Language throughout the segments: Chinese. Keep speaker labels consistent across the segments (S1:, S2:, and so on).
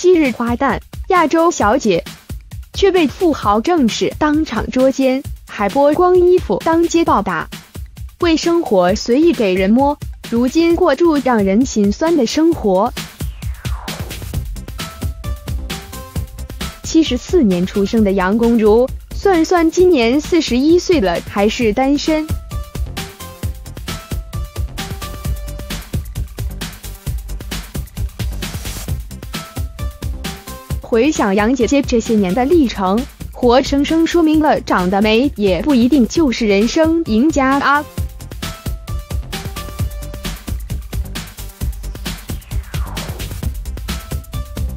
S1: 昔日花旦亚洲小姐，却被富豪郑氏当场捉奸，还剥光衣服当街暴打，为生活随意给人摸，如今过住让人心酸的生活。七十四年出生的杨恭如，算算今年四十一岁了，还是单身。回想杨姐姐这些年的历程，活生生说明了长得美也不一定就是人生赢家啊！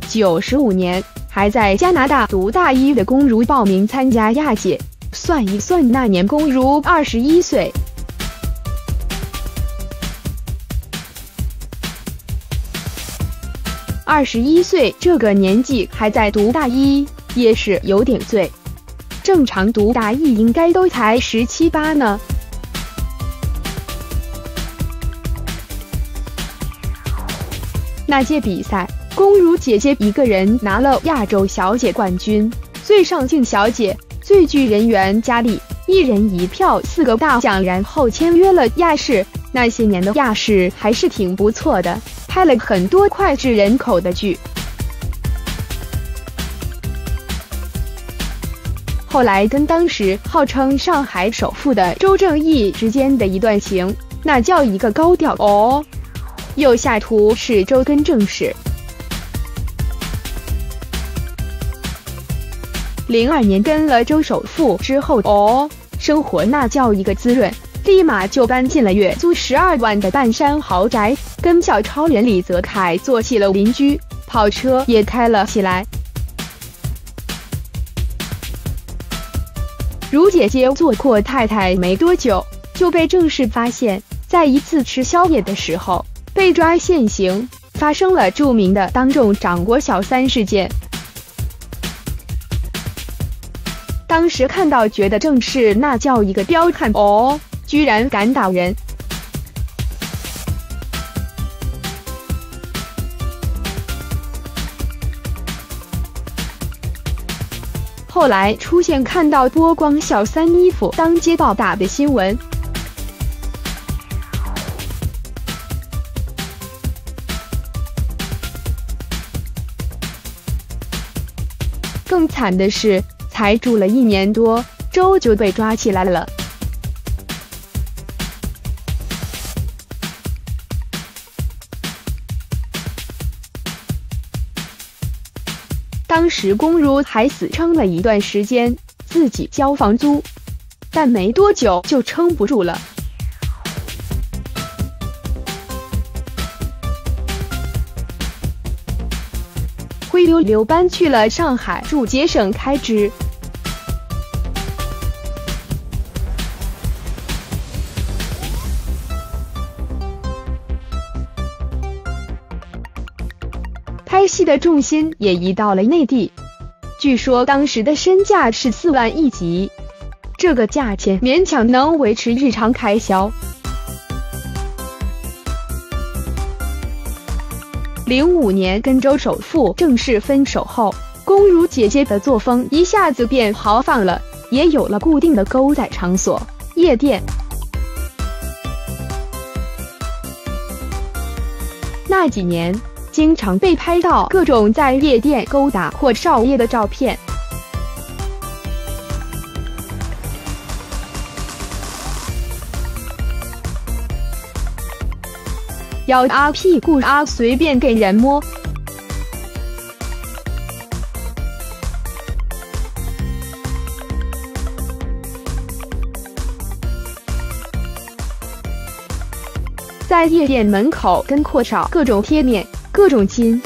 S1: 九十五年还在加拿大读大一的龚如报名参加亚姐，算一算那年龚如二十一岁。二十一岁这个年纪还在读大一，也是有点醉。正常读大一应该都才十七八呢。那届比赛，龚如姐姐一个人拿了亚洲小姐冠军，最上镜小姐、最具人缘佳丽，一人一票四个大奖，然后签约了亚视。那些年的亚视还是挺不错的。拍了很多脍炙人口的剧，后来跟当时号称上海首富的周正义之间的一段情，那叫一个高调哦。右下图是周根正史。零二年跟了周首富之后哦，生活那叫一个滋润。立马就搬进了月租十二万的半山豪宅，跟小超人李泽楷做起了邻居，跑车也开了起来。如姐姐做阔太太没多久，就被正式发现，在一次吃宵夜的时候被抓现行，发生了著名的当众掌掴小三事件。当时看到觉得正是那叫一个彪悍哦。居然敢打人！后来出现看到剥光小三衣服当街暴打的新闻。更惨的是，才住了一年多，周就被抓起来了。当时龚如还死撑了一段时间，自己交房租，但没多久就撑不住了，灰溜溜搬去了上海住，节省开支。拍戏的重心也移到了内地，据说当时的身价是四万一集，这个价钱勉强能维持日常开销。零五年跟周首富正式分手后，龚如姐姐的作风一下子变豪放了，也有了固定的勾仔场所——夜店。那几年。经常被拍到各种在夜店勾搭或少爷的照片。腰啊屁股啊随便给人摸。在夜店门口跟阔少各种贴面。各种亲。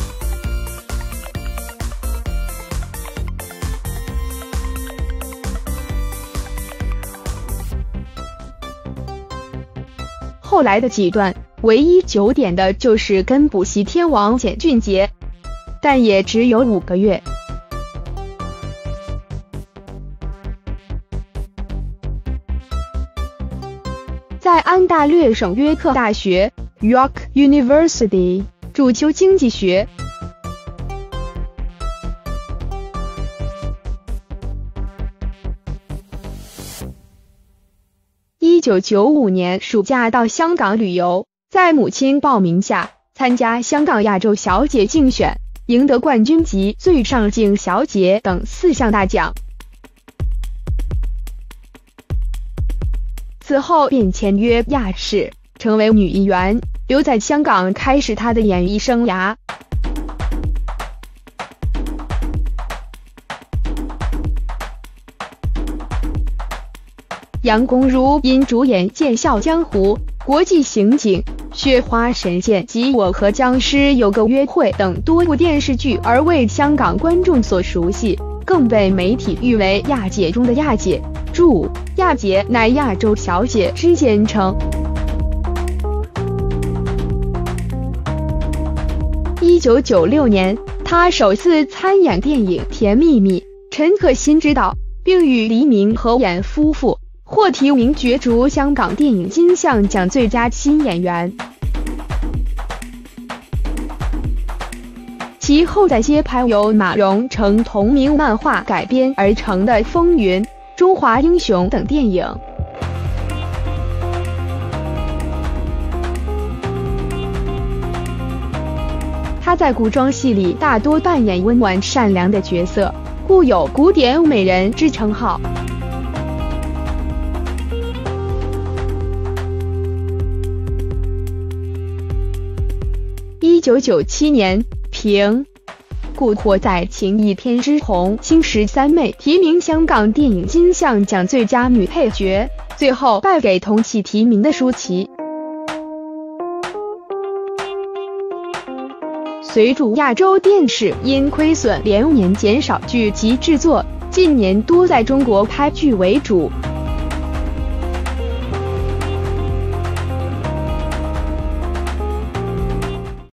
S1: 后来的几段，唯一九点的就是跟补习天王简俊杰，但也只有五个月。在安大略省约克大学 （York University）。主球经济学。一九九五年暑假到香港旅游在母亲报名下参加香港亚洲小姐竞选赢得冠军及最上镜小姐等四项大奖。此后便签约亚视成为女议员。留在香港开始她的演艺生涯。杨恭如因主演《剑笑江湖》《国际刑警》《雪花神剑》及《我和僵尸有个约会》等多部电视剧而为香港观众所熟悉，更被媒体誉为“亚姐中的亚姐”。注：亚姐乃亚洲小姐之简称。一九九六年，他首次参演电影《甜蜜蜜》，陈可辛执导，并与黎明合演夫妇。获提名角逐香港电影金像奖最佳新演员。其后在接拍由马荣成同名漫画改编而成的《风云》《中华英雄》等电影。在古装戏里大多扮演温婉善良的角色，故有“古典美人”之称号。一九九七年，凭《故火在情义天之红》星十三妹提名香港电影金像奖最佳女配角，最后败给同期提名的舒淇。随着亚洲电视因亏损连年减少剧集制作，近年多在中国拍剧为主。